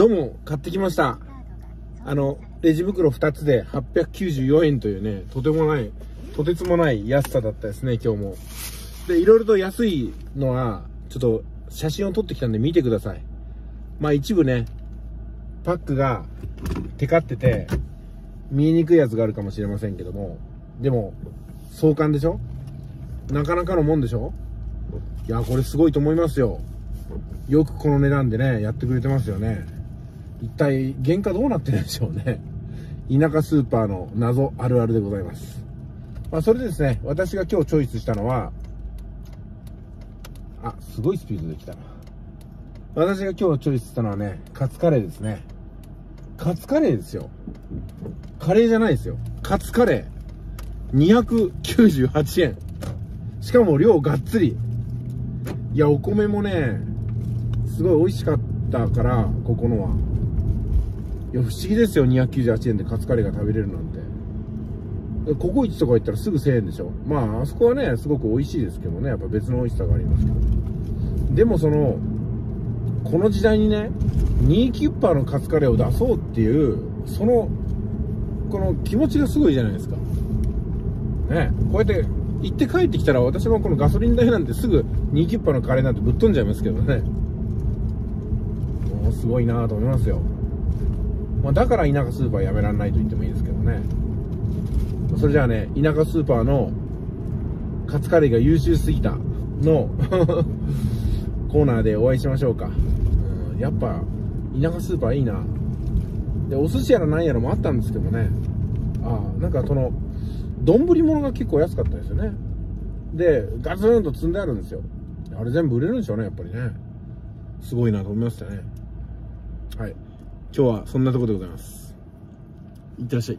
どうも、買ってきました。あの、レジ袋2つで894円というね、とてもない、とてつもない安さだったですね、今日も。で、いろいろと安いのは、ちょっと写真を撮ってきたんで見てください。まあ一部ね、パックがテカってて、見えにくいやつがあるかもしれませんけども、でも、壮観でしょ？なかなかのもんでしょ？いや、これすごいと思いますよ。よくこの値段でね、やってくれてますよね。一体原価どうなってるんでしょうね。田舎スーパーの謎あるあるでございます。まあそれでですね、私が今日チョイスしたのは、あ、すごいスピードできたな。私が今日チョイスしたのはね、カツカレーですね。カツカレーですよ。カレーじゃないですよ。カツカレー。298円。しかも量がっつり。いや、お米もね、すごい美味しかったから、ここのは。いや、不思議ですよ、298円でカツカレーが食べれるなんて。ココイチとか行ったらすぐ1000円でしょ。まあ、あそこはね、すごく美味しいですけどね、やっぱ別の美味しさがありますけど。でもその、この時代にね、2キュッパーのカツカレーを出そうっていう、その、この気持ちがすごいじゃないですか。ね、こうやって行って帰ってきたら私もこのガソリン代なんてすぐ2キュッパーのカレーなんてぶっ飛んじゃいますけどね。もうすごいなと思いますよ。まあ、だから田舎スーパーやめられないと言ってもいいですけどね。それじゃあね、田舎スーパーのカツカレーが優秀すぎたの コーナーでお会いしましょうか。うん、やっぱ、田舎スーパーいいな。で、お寿司やら何やらもあったんですけどね。ああ、なんかその、丼物が結構安かったですよね。で、ガツンと積んであるんですよ。あれ全部売れるんでしょうね、やっぱりね。すごいなと思いましたね。はい。今日はそんなところでございます。いってらっしゃい。